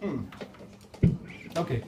Hmm. Okay.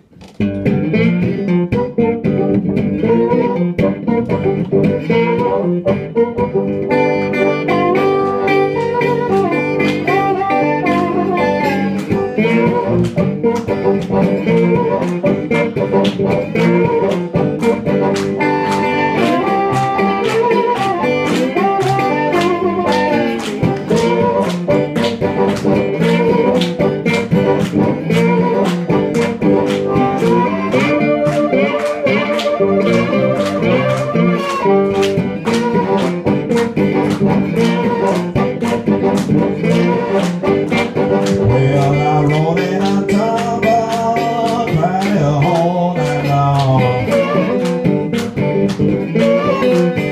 Well,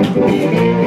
Thank